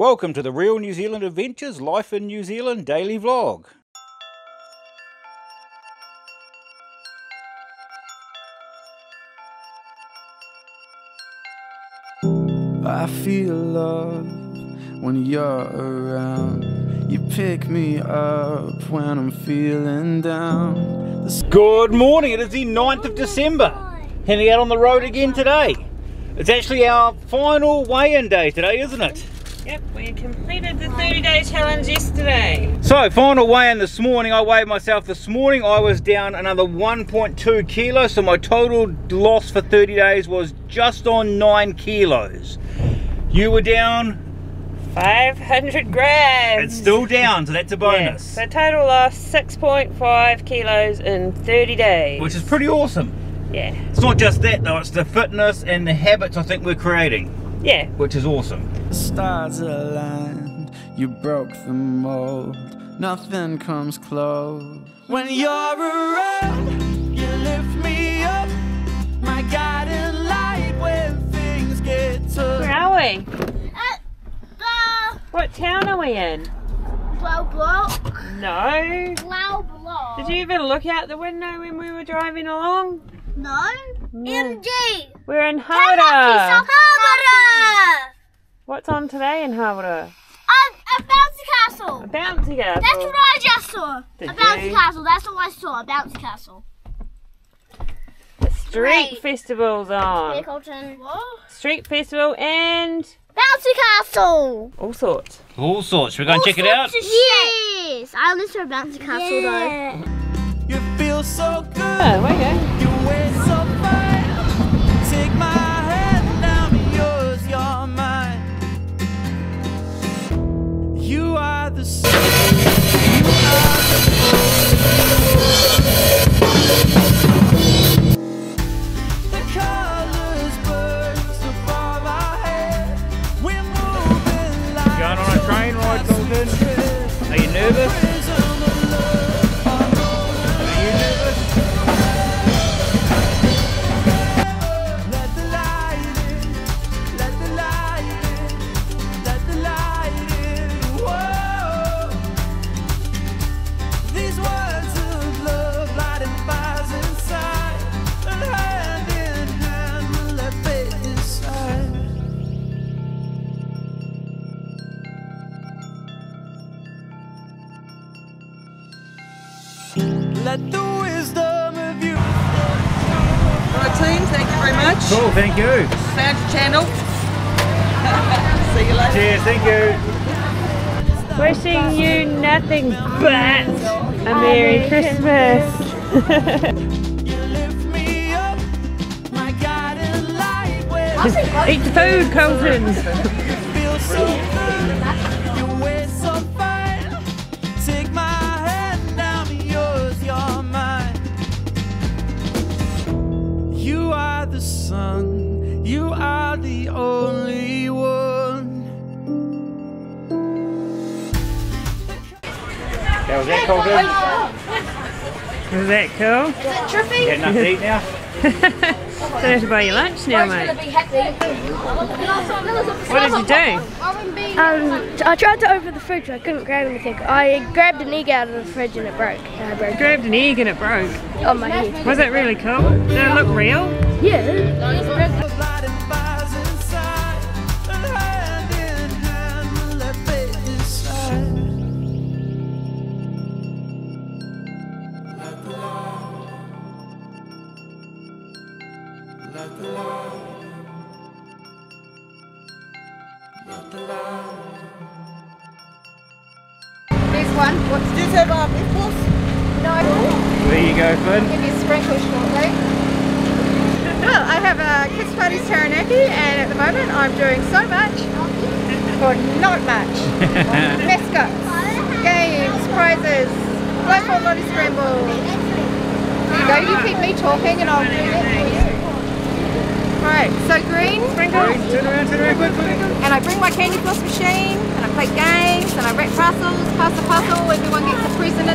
Welcome to the Real New Zealand Adventures Life in New Zealand daily vlog. I feel love when you're around. You pick me up when I'm feeling down. Good morning, it is the 9th of December. Heading out on the road again today. It's actually our final weigh-in day today, isn't it? Yep, we completed the 30 day challenge yesterday. So, final weigh-in this morning. I weighed myself this morning. I was down another 1.2 kilos, so my total loss for 30 days was just on 9 kilos. You were down 500 grams. It's still down, so that's a bonus. Yeah, so total loss 6.5 kilos in 30 days. Which is pretty awesome. Yeah. It's not just that though, it's the fitness and the habits I think we're creating. Yeah. Which is awesome. Stars aligned, you broke the mold. Nothing comes close. When you're around, you lift me up. My guiding light when things get tough. Where are we? At the What town are we in? Blow Block. No. Blow Block. Did you even look out the window when we were driving along? No. No. MG. We're in Hamilton. Hawera. Hamilton. What's on today in Hawera? A, a bouncy castle. A bouncy castle. That's what I just saw. Did a bouncy you? castle. That's all I saw. A bouncy castle. The street Right. festival's on. What? Street festival and Bouncy castle. all sorts. All sorts. We're going to check it out. Yes. I only saw a bouncy castle though. Oh, you feel so good. Oh, there we go. The sun. Cool, thank you. Found your channel. See you later. Cheers, thank you. Wishing you nothing but a Merry Christmas. You food, me How was that, cool? Is that trippy? You had enough to eat now? Don't have to buy your lunch now, mate. What did you do? Um, I tried to open the fridge, I couldn't grab anything. I grabbed an egg out of the fridge and it broke. And I broke Grabbed an egg and it broke. on my head. Was that really cool? Did it look real? Yeah. Let the light. There's one. What do you have our meatballs? No, There you go, Finn. give you sprinkles shortly. Well, I have a kids party's Taranaki and at the moment I'm doing so much for not much. Mascots, games, prizes, Flashball Lolly Scramble. There you go, you keep me talking and I'll do that for you. Right, so green, sprinkles, Turn around, turn around, quick, quick. and I bring my candy floss machine and I play games and I wrap parcels, pass the puzzle, everyone gets a present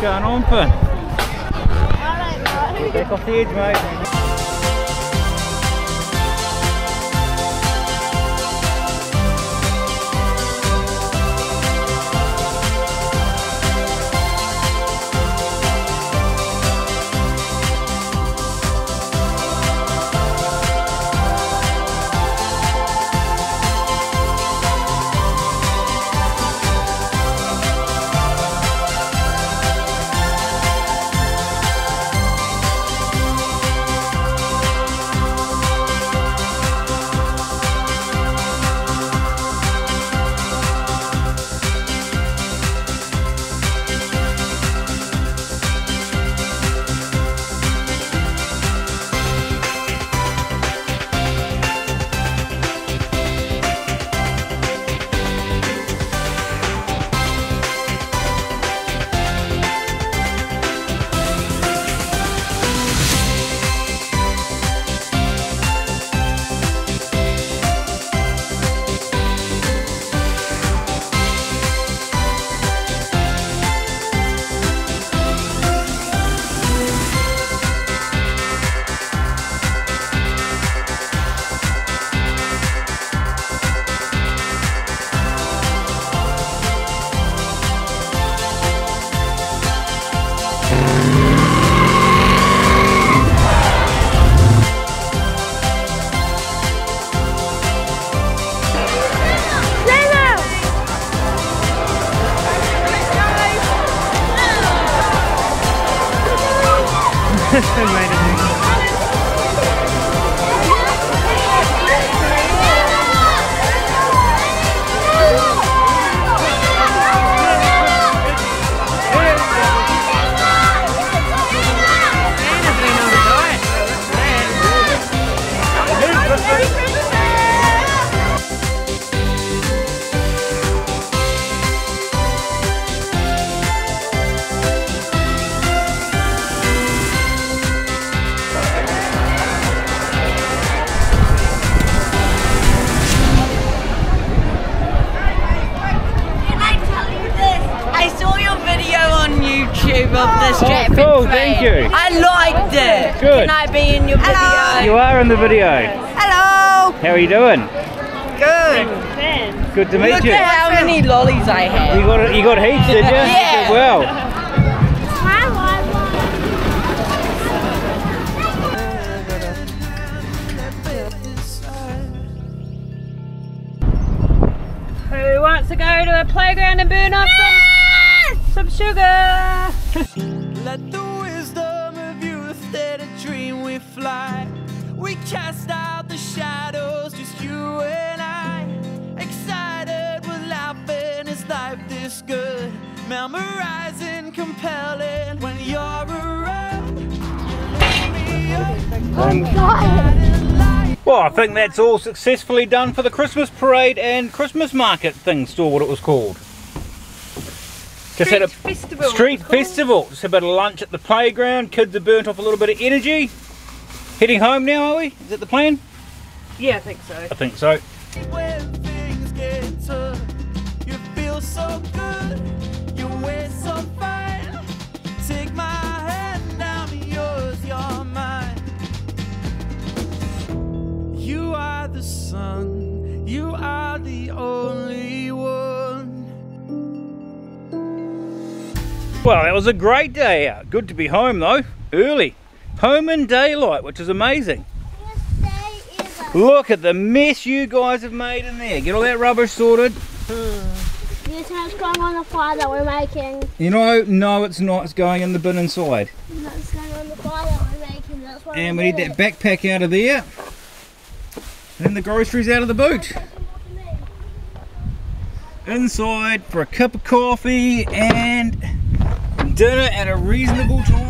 going on? Back off the edge, mate. I YouTube of this Oh, jet cool, train. thank you. I liked it. Good. Can I be in your video? You are in the video. Hello. How are you doing? Good. Good to meet Look you. Look at how many lollies I have. You got you got heaps, did you? Yeah. Well. Who wants to go to a playground and burn off some, some sugar? Let the wisdom of youth that a dream we fly. We cast out the shadows, just you and I. Excited with laughing, is life this good? Memorizing, compelling. When you're around, you lift me. Well, I think that's all successfully done for the Christmas parade and Christmas market thing store, what it was called. Just had a festival. street festival. Just had a bit of lunch at the playground. Kids have burnt off a little bit of energy. Heading home now, are we? Is that the plan? Yeah, I think so. I think so. Well, that was a great day out. Good to be home though, early. Home in daylight, which is amazing. Look at the mess you guys have made in there. Get all that rubbish sorted. Hmm. This one's going on the fire that we're making. You know, no, it's not. It's going in the bin inside. That's going on the fire that we're making. That's why And we're need that backpack out of there. And the groceries out of the boot. Inside for a cup of coffee and dinner at a reasonable time.